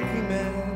man.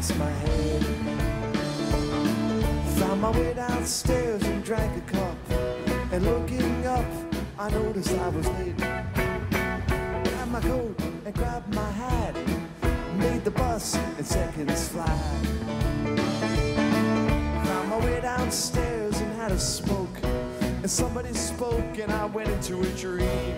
lost my head. Found my way downstairs and drank a cup. And looking up, I noticed I was late. Grabbed my coat and grabbed my hat. Made the bus and seconds fly. Found my way downstairs and had a smoke. And somebody spoke and I went into a dream.